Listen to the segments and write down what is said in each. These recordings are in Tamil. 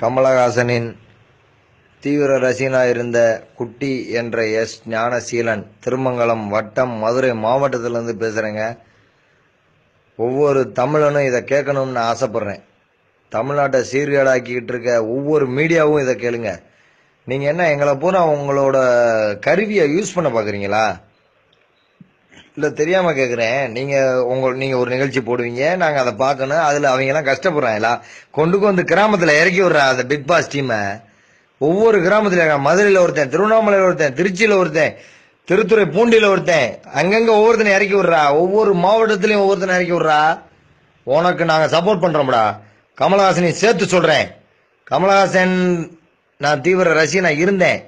கமலஹாசனின் தீவிர ரசிகனாயிருந்த குட்டி என்ற எஸ் ஞானசீலன் திருமங்கலம் வட்டம் மதுரை மாவட்டத்திலேருந்து பேசுகிறேங்க ஒவ்வொரு தமிழனும் இதை கேட்கணும்னு ஆசைப்பட்றேன். தமிழ்நாட்டை சீர்கேடாக்கிக்கிட்டு இருக்க ஒவ்வொரு மீடியாவும் இதை கேளுங்க. நீங்கள் என்ன எங்களை பூரா உங்களோட கருவியை யூஸ் பண்ண பார்க்குறீங்களா இல்லை தெரியாமல் கேட்குறேன் நீங்கள் உங்கள் நீங்கள் ஒரு நிகழ்ச்சி போடுவீங்க நாங்கள் அதை பார்க்கணும் அதில் அவங்கெல்லாம் கஷ்டப்படுறாங்களா கொண்டு வந்து கிராமத்தில் இறக்கி விட்றா அந்த பிக் பாஸ் டீமை ஒவ்வொரு கிராமத்துல மதுரையில் ஒருத்தன் திருவண்ணாமலையில் ஒருத்தன் திருச்சியில் ஒருத்தன் திருத்துறை பூண்டியில் ஒருத்தன் அங்கங்கே ஒவ்வொருத்தனை இறக்கி விட்றா. ஒவ்வொரு மாவட்டத்திலயும் ஒவ்வொருத்தனை இறக்கி விட்றா. உனக்கு நாங்கள் சப்போர்ட் பண்ணுறோம்டா கமலஹாசனை சேர்த்து சொல்கிறேன் கமலஹாசன் நான் தீவிர ரசிகனா இருந்தேன்.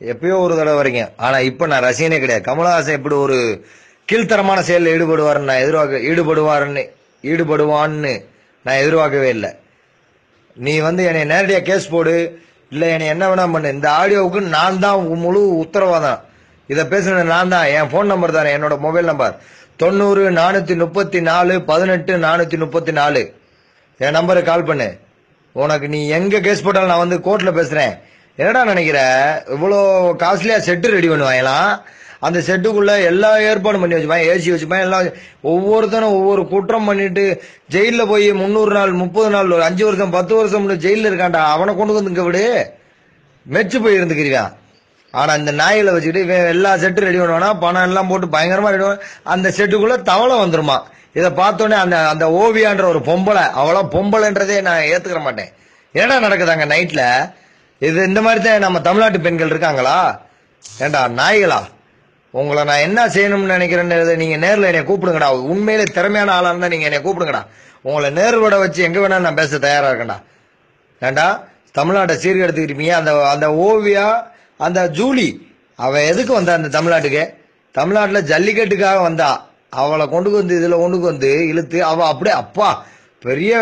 எப்பயோ ஒரு தடவை வரைக்கும். ஆனால் இப்போ நான் ரசிகனே கிடையாது. கமலஹாசன் இப்படி ஒரு கீழ்த்தரமான செயலில் ஈடுபடுவார்னு நான் எதிர்பார்க்க ஈடுபடுவார்னு ஈடுபடுவான்னு நான் எதிர்பார்க்கவே இல்லை. நீ வந்து என்னை நேரடியாக கேஸ் போடு இல்லை என்னை என்ன வேணா பண்ணு. இந்த ஆடியோவுக்கு நான் தான் முழு உத்தரவாதம். இதை பேசுனது நான் தான். என் ஃபோன் நம்பர் தானே என்னோட மொபைல் நம்பர் தொண்ணூறு நானூற்றி முப்பத்தி நாலு பதினெட்டு நானூற்றி முப்பத்தி நாலு. என் நம்பருக்கு கால் பண்ணு. உனக்கு நீ எங்கே கேஸ் போட்டாலும் நான் வந்து கோர்ட்டில் பேசுகிறேன் என்னடா நினைக்கிற? இவ்வளோ காஸ்ட்லியாக செட்டு ரெடி பண்ணுவாங்களாம்? அந்த செட்டுக்குள்ள எல்லா ஏற்பாடும் பண்ணி வச்சுப்பான் ஏசி வச்சுப்பான் எல்லாம் ஒவ்வொருத்தனும் ஒவ்வொரு குற்றம் பண்ணிட்டு ஜெயிலில் போய் முந்நூறு நாள் முப்பது நாள் ஒரு அஞ்சு வருஷம் பத்து வருஷம் ஜெயிலில் இருக்கான்டா அவனை கொண்டு வந்து இங்க விடு. மெச்சு போய் இருந்துக்கிறியான் ஆனால் இந்த நாயில வச்சுக்கிட்டு இவன் எல்லா செட்டு ரெடி பண்ணுவானா பணம் எல்லாம் போட்டு பயங்கரமாக ரெடி பண்ணுவான். அந்த செட்டுக்குள்ள தவளை வந்துருமா. இதை பார்த்தோன்னே அந்த அந்த ஓவியான்ற ஒரு பொம்பளை அவளாம் பொம்பளைன்றதே நான் ஏத்துக்கிற மாட்டேன். ஏடா நடக்குதாங்க நைட்டில் இது இந்த மாதிரி தான் நம்ம தமிழ்நாட்டு பெண்கள் இருக்காங்களா? ஏண்டா நாய்களா? உங்களை நான் என்ன செய்யணும்னு நினைக்கிறேன்னு நீங்க நேரில் என்னை கூப்பிடுங்கடா. உண்மையிலே திறமையான ஆளாக இருந்தால் நீங்கள் என்னை கூப்பிடுங்கடா. உங்களை நேர்வட வச்சு எங்கே வேணாலும் நான் பேச தயாராக இருக்கேன்டா. ஏண்டா? தமிழ்நாட்டை சீர்கெடுத்துக்கிட்டீங்க. அந்த அந்த ஓவியா அந்த ஜூலி அவள் எதுக்கு வந்தா அந்த தமிழ்நாட்டுக்கு? தமிழ்நாட்டில் ஜல்லிக்கட்டுக்காக வந்தா. அவளை கொண்டு வந்து இதில் கொண்டு வந்து இழுத்து அவள் அப்படியே அப்பா பெரிய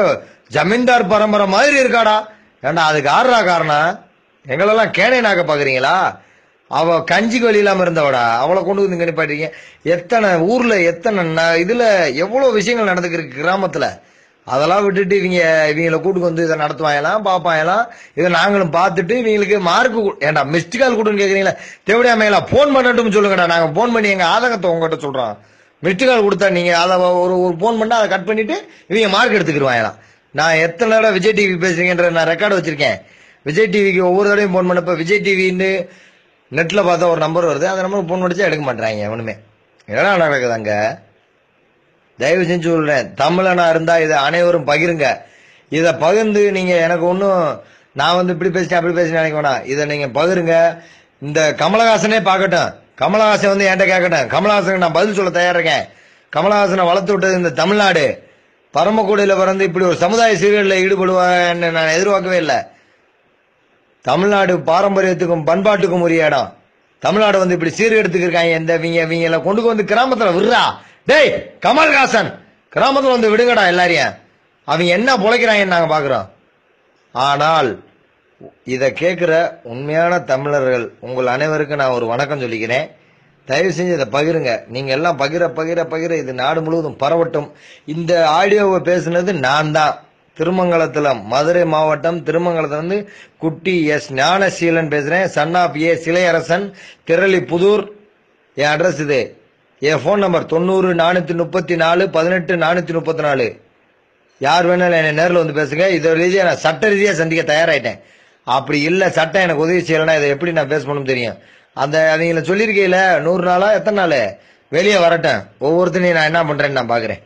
ஜமீன்தார் பரம்பரை மாதிரி இருக்காடா. ஏண்டா அதுக்கு ஆடுறா காரணம்? எங்களெல்லாம் கேனைனாக்க பார்க்குறீங்களா அவ கஞ்சிக்கு வழி இல்லாம இருந்தவடா. அவளை கொண்டு வந்து இங்க நிப்பாட்டீங்க எத்தனை ஊர்ல எத்தனை ந- இதுல எவ்வளவு விஷயங்கள் நடந்துக்கிருக்கு கிராமத்துல. அதெல்லாம் விட்டுட்டு இவங்க இவங்கள கூட்டுக்கு வந்து இதை நடத்துவாங்களாம் பார்ப்பாங்களாம். இதை நாங்களும் பார்த்துட்டு இவங்களுக்கு மார்க் ஏன்டா மிஸ்டு கால் கொடுன்னு கேக்குறீங்களா. தேவடியா மேலா போன் பண்ணட்டும் சொல்லுங்கடா. நாங்க போன் பண்ணி எங்க ஆதங்கத்தை உங்ககிட்ட சொல்றோம். மிஸ்டு கால் கொடுத்தா நீங்க அதை ஒரு ஒரு போன் பண்ணா அதை கட் பண்ணிட்டு இவங்க மார்க் எடுத்துக்கிடுவாங்களாம் நான் எத்தனை தடவை விஜய் டிவி பேசுறீங்கன்ற நான் ரெக்கார்டு வச்சிருக்கேன். விஜய் டிவிக்கு ஒவ்வொரு தடவையும் போன் பண்ணப்ப விஜய் டிவின்னு நெட்டில் பார்த்தா ஒரு நம்பர் வருது. அந்த நம்பருக்கு ஃபோன் படிச்சா எடுக்க மாட்டேறாங்க ஒன்றுமே என்னடா நடக்குது அங்கே தயவு செஞ்சு சொல்கிறேன் தமிழனா இருந்தால் இதை அனைவரும் பகிருங்க. இதை பகிர்ந்து நீங்கள் எனக்கு ஒன்றும் நான் வந்து இப்படி பேசினேன் அப்படி பேசினேன் நினைக்க வேணாம். இதை நீங்கள் பகிருங்க. இந்த கமலஹாசனே பார்க்கட்டும். கமலஹாசன் வந்து என்கிட்ட கேட்கட்டும். கமலஹாசனுக்கு நான் பதில் சொல்ல தயாரிக்கேன் இருக்கேன் கமலஹாசனை வளர்த்து விட்டது இந்த தமிழ்நாடு. பரமக்குடியில் பிறந்து இப்படி ஒரு சமுதாய சீரியலில் ஈடுபடுவான்னு நான் எதிர்பார்க்கவே இல்லை. தமிழ்நாடு பாரம்பரியத்துக்கும் பண்பாட்டுக்கும் உரிய இடம். தமிழ்நாடு வந்து இப்படி சீர்கெடுத்துக்கு இருக்காங்க இந்த இவங்க இவங்கள கொண்டு வந்து கிராமத்துல விடுறா. டேய் கமல்ஹாசன். கிராமத்துல வந்து விடுங்கடா எல்லாரையும். அவங்க என்ன பிழைக்கிறாங்கன்னு நாங்க பாக்குறோம். ஆனால் இதை கேட்குற உண்மையான தமிழர்கள் உங்கள் அனைவருக்கும் நான் ஒரு வணக்கம் சொல்லிக்கிறேன். தயவு செஞ்சு இதை பகிருங்க. நீங்கள் எல்லாம் பகிர பகிர பகிர இது நாடு முழுவதும் பரவட்டும். இந்த ஆடியோவை பேசுனது நான் தான். திருமங்கலத்தில் மதுரை மாவட்டம் திருமங்கலத்திலிருந்து குட்டி எஸ் ஞானசீலன் பேசுகிறேன் son of A Silaiyarasan Thirali Puthur N address இது. என் ஃபோன் நம்பர் தொண்ணூறு நானூற்றி முப்பத்தி நாலு பதினெட்டு நானூற்றி முப்பத்தி நாலு. யார் வேணாலும் என்னை நேரில் வந்து பேசுங்க. இதை ரீதியாக நான் சட்ட ரீதியாக சந்திக்க தயாராகிட்டேன் அப்படி இல்லை சட்டம் எனக்கு உதவி செய்யலைன்னா இதை எப்படி நான் பேசணும்னு பண்ணணும் தெரியும். அந்த அவங்கள சொல்லியிருக்கையில் நூறு நாளா எத்தனை நாள்? வெளியே வரட்டேன். ஒவ்வொருத்தனையும் நான் என்ன பண்ணுறேன்னு நான் பார்க்குறேன்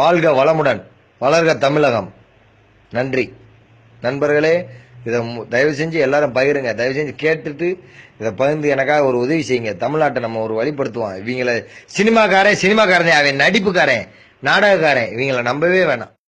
வாழ்க வளமுடன். வளர்க தமிழகம். நன்றி. நண்பர்களே இதை தயவு செஞ்சு எல்லாரும் பகிருங்க. தயவு செஞ்சு கேட்டுட்டு இதை பகிர்ந்து எனக்காக ஒரு உதவி செய்யுங்க. தமிழ்நாட்டை நம்ம ஒரு வழிப்படுத்துவோம். இவங்கள சினிமாக்காரன் சினிமாக்காரனே அவன் நடிப்புக்காரன் நாடகக்காரன். இவங்கள நம்பவே வேணாம்.